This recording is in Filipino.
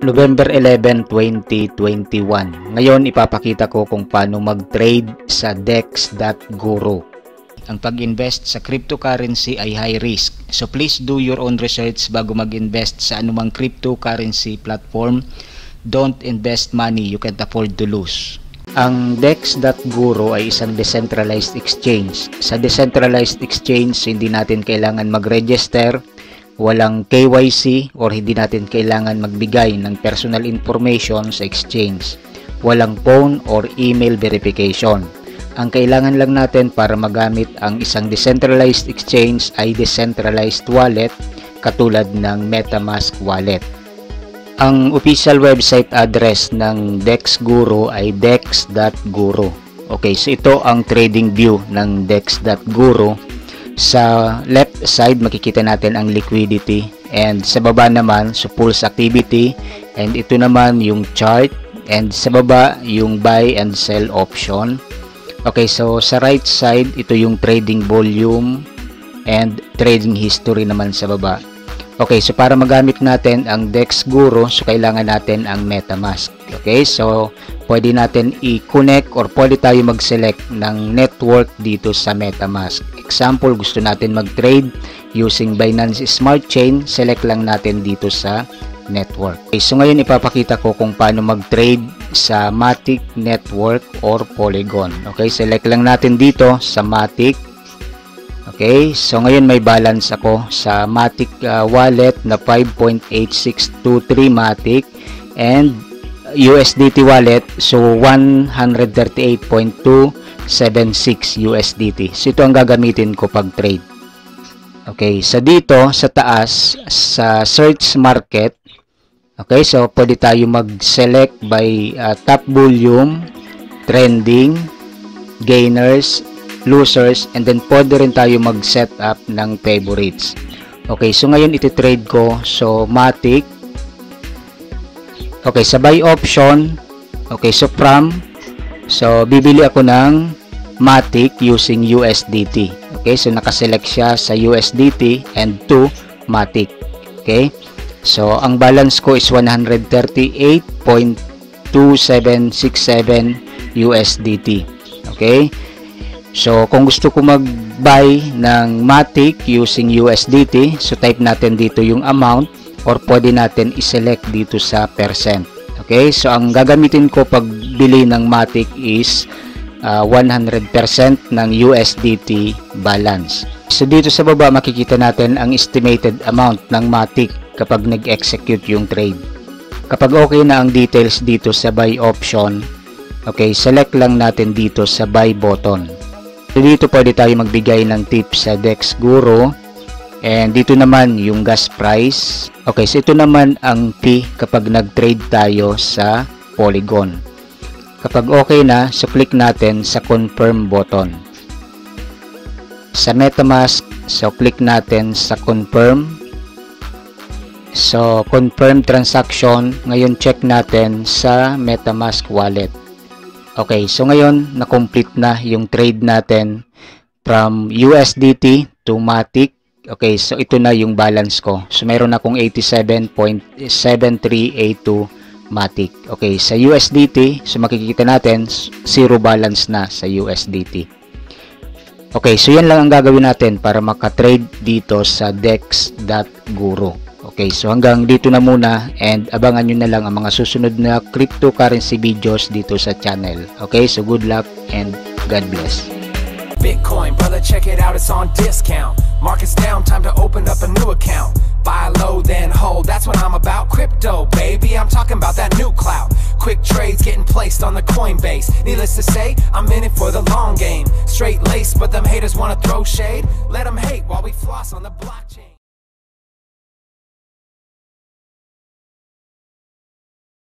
November 11, 2021. Ngayon ipapakita ko kung paano mag-trade sa dex.guru. Ang pag-invest sa cryptocurrency ay high risk. So please do your own research bago mag-invest sa anumang cryptocurrency platform. Don't invest money you can't afford to lose. Ang dex.guru ay isang decentralized exchange. Sa decentralized exchange, hindi natin kailangan mag-register walang KYC or hindi natin kailangan magbigay ng personal information sa exchange. Walang phone or email verification. Ang kailangan lang natin para magamit ang isang decentralized exchange ay decentralized wallet katulad ng MetaMask wallet. Ang official website address ng DexGuru ay dex.guru. Okay, so ito ang trading view ng dex.guru sa left side makikita natin ang liquidity and sa baba naman so pulse activity and ito naman yung chart and sa baba yung buy and sell option. Okay, so sa right side ito yung trading volume and trading history naman sa baba. Okay, so para magamit natin ang Dex Guru, so kailangan natin ang MetaMask. Okay, so pwede natin i-connect or pwede tayo mag-select ng network dito sa MetaMask. Example, gusto natin mag-trade using Binance Smart Chain, select lang natin dito sa network. Okay, so ngayon ipapakita ko kung paano mag-trade sa Matic Network or Polygon. Okay, select lang natin dito sa Matic Okay, so ngayon may balance ako sa Matic uh, wallet na 5.8623 Matic and USDT wallet so 138.276 USDT. So ito ang gagamitin ko pag trade. Okay, sa so dito sa taas sa search market Okay, so pwede tayo mag-select by uh, top volume, trending, gainers, losers and then pwede rin tayo mag-set up ng favorites. Okay, so ngayon iti-trade ko so Matic. Okay, sa buy option. Okay, so from so bibili ako ng Matic using USDT. Okay, so nakaselect siya sa USDT and to Matic. Okay? So ang balance ko is 138.2767 USDT. Okay? So, kung gusto ko mag-buy ng Matic using USDT, so type natin dito yung amount or pwede natin i-select dito sa percent. Okay? So, ang gagamitin ko pag bili ng Matic is uh, 100% ng USDT balance. So, dito sa baba makikita natin ang estimated amount ng Matic kapag nag-execute yung trade. Kapag okay na ang details dito sa buy option, okay, select lang natin dito sa buy button. So dito pwede tayo magbigay ng tips sa Dex Guru. And dito naman yung gas price. Okay, so ito naman ang fee kapag nag-trade tayo sa Polygon. Kapag okay na, so click natin sa confirm button. Sa MetaMask, so click natin sa confirm. So confirm transaction, ngayon check natin sa MetaMask wallet. Okay, so ngayon na-complete na yung trade natin from USDT to Matic. Okay, so ito na yung balance ko. So meron akong 87.7382 Matic. Okay, sa USDT, so makikita natin zero balance na sa USDT. Okay, so yan lang ang gagawin natin para maka-trade dito sa dex.guru. Okay, so hanggang dito na muna and abangan nyo na lang ang mga susunod na cryptocurrency videos dito sa channel. Okay, so good luck and God bless. Bitcoin, brother, check it out, it's on discount. Market's down, time to open up a new account. Buy low, then hold, that's what I'm about. Crypto, baby, I'm talking about that new clout. Quick trades getting placed on the Coinbase. Needless to say, I'm in it for the long game. Straight lace, but them haters wanna throw shade. Let them hate while we floss on the blockchain.